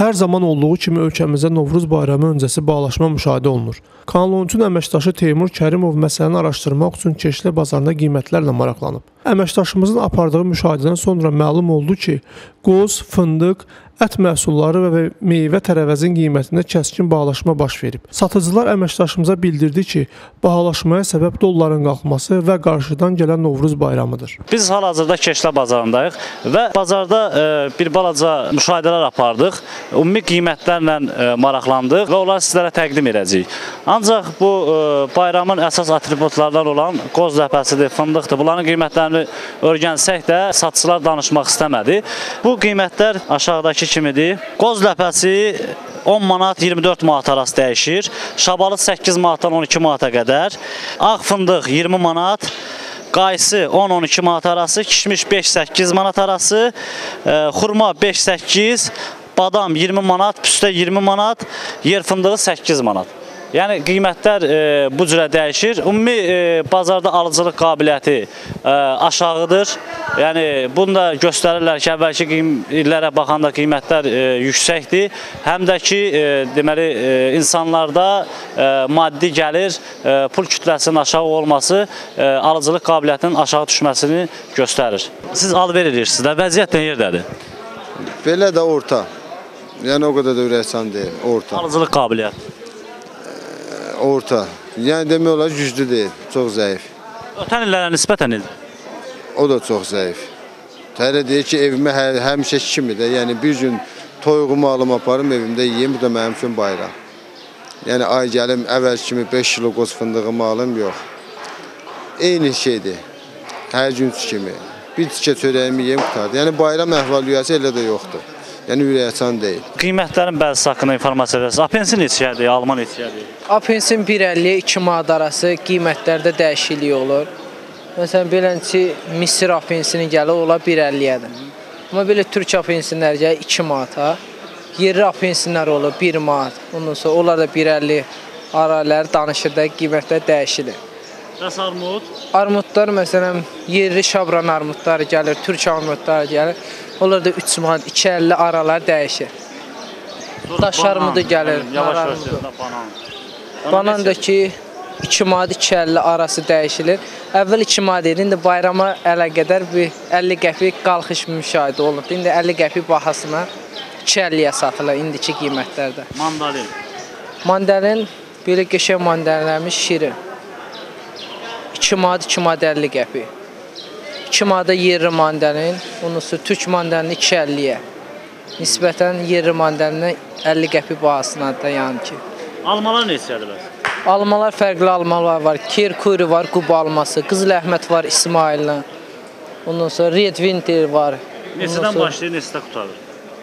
Hər zaman olduğu kimi ölkəmizdə Novruz bayramı öncəsi bağlaşma müşahidə olunur. Kanal 13-ün əməkdaşı Teymur Kərimov məsələni araşdırmaq üçün Keçilə bazarında qiymətlərlə maraqlanıb. Əməkdaşımızın apardığı müşahidədən sonra məlum oldu ki, qoz, fındıq, ət məhsulları və meyvə tərəvəzin qiymətində kəskin bahalaşma baş verib. Satıcılar əməkdaşımıza bildirdi ki, bahalaşmaya səbəb dolların qalxması və qarşıdan gələn Novruz bayramıdır. Biz hal-hazırda Keşlə bazarındayıq və bazarda e, bir balaca müşahidələr apardıq. Ümumi qiymətlərlə e, maraqlandıq və onları sizlərə təqdim edəcəyik. Ancaq bu e, bayramın əsas atributlarından olan qoz ləpəsidir, fındıqdır. Bunların qiymətlərini öyrənsək də satıcılar danışmaq istəmədi. Bu qiymətlər aşağıdakı kimidir. Qoz ləpəsi 10 manat 24 manat arası dəyişir. Şabalı 8 manatdan 12 manata qədər. Ağ fındıq 20 manat. Qaysı 10-12 manat arası, kişmiş 5-8 manat arası, xurma 5-8, badam 20 manat, püstə 20 manat, yer fındığı 8 manat. Yəni qiymətlər e, bu cürə dəyişir. Ümumi e, bazarda alıcılıq qabiliyyəti e, aşağıdır. Yəni bunu da göstərirlər ki, əvvəlki illərə baxanda qiymətlər e, yüksəkdir. Həm də ki, e, deməli e, insanlarda e, maddi gəlir, e, pul kütləsinin aşağı olması e, alıcılıq qabiliyyətinin aşağı düşməsini göstərir. Siz alver edirsiniz də, vəziyyət nə yerdədir? Belə də orta. Yəni o qədər də ürəksən deyil, orta. Alıcılıq qabiliyyəti. Orta. Yəni demək olar güclü deyil, çox zəif. Ötən illərə nisbətən il. O da çox zəif. Tələ deyir ki, evimə hər, həmişə kimi də, yəni bir gün toyuğumu alım aparım evimdə yeyim, bu da mənim üçün bayram. Yəni ay gəlim əvvəl kimi 5 kilo qoz fındığımı alım, yox. Eyni şeydir. Hər gün kimi. Bir tikə çörəyimi yeyim qutardı. Yəni bayram əhval-ruhiyyəsi elə də yoxdur. Yəni ürəkaçan deyil. Qiymətlərin bəzi haqqında informasiya verirsiniz. Apensin neçədir, alman neçədir? Apensin 1.50 2 manat arası qiymətlərdə dəyişiklik olur. Məsələn, beləncə Misir apensini gəlir, ola 1.50-yədir. Amma belə türk apensinlər gəlir 2 manata. Yerli apensinlər olur 1 manat. Ondan sonra onlar da 1.50 araları danışır da qiymətlər dəyişilir. Bəs armud? Armudlar məsələn yerli şabran armudları gəlir, türk armudları gəlir. Onlar da 3 manat, 2.50 aralar dəyişir. Daş armudu gəlir, Yavaş nar yavaş. armudu. Banan. Banan da ki 2 manat 2.50 arası dəyişilir. Əvvəl 2 manat idi, indi bayrama əlaqədar bir 50 qəpik qalxış müşahidə olunub. İndi 50 qəpik bahasına 2.50-yə satılır indiki qiymətlərdə. Mandalin. Mandalin belə qəşəng mandalinlərimiz şirin. 2 manat 2 manat 50 qəpik. 2 manata yerli mandalin, sonra türk mandalini 2.50-yə. Nisbətən yerli mandalinə 50 qəpik bahasına da yəni ki. Almalar neçədir bəs? Almalar fərqli almalar var. Kirkuri var, Quba alması, Qızıl Əhməd var, İsmaillə. Ondan sonra Red Winter var. Neçədən sonra başlayır, neçədə qutarır?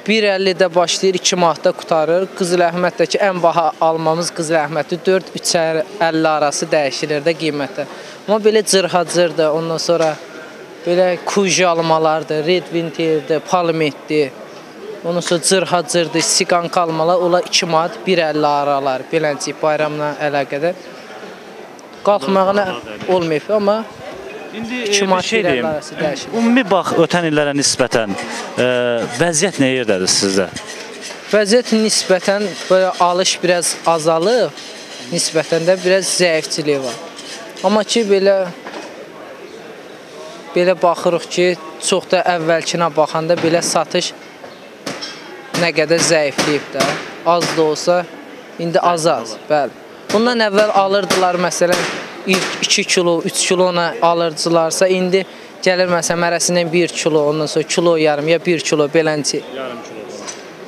1.50-də başlayır, 2 manatda qutarır. Qızıl Əhməddəki ən baha almamız Qızıl Əhməddir. 4-350 arası dəyişilir də qiymətdə. Amma belə cırhacırdır. Ondan sonra belə kuji almalardır, Red Winterdir, Palmetdir. Ondan sonra cırhacırdır, siqan kalmalar, ola 2 manat 1.50 aralar. Beləncə bayramla əlaqədar qalxmağına olmayıb, amma İndi e, bir şey deyim. Ümumi bax ötən illərə nisbətən e, vəziyyət nə yerdədir sizdə? Vəziyyət nisbətən belə alış biraz azalıb, nisbətən də biraz zəifçilik var. Amma ki belə belə baxırıq ki, çox da əvvəlkinə baxanda belə satış nə qədər zəifləyib də. Az da olsa indi az-az, bəli. Bundan əvvəl alırdılar məsələn ilk 2 kilo, 3 kilona alırdılarsa indi gəlir məsələn mərəsindən 1 kilo, ondan sonra kilo yarım ya 1 kilo beləncə. Yarım kilo.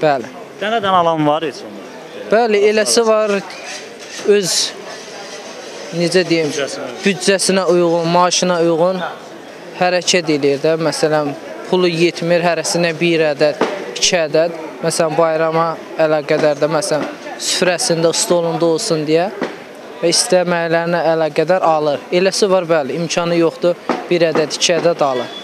Bəli. Dənədən alan var heç olmaz. Bəli, eləsi var öz necə deyim, Büdcəsinə. uyğun, maaşına uyğun hərəkət eləyir də. Məsələn, pulu yetmir, hərəsinə 1 ədəd, 2 ədəd. Məsələn, bayrama əlaqədar da məsələn süfrəsində, stolunda olsun deyə və istəməklərinə əlaqədar alır. Eləsi var bəli, imkanı yoxdur, 1 ədəd, 2 ədəd alır.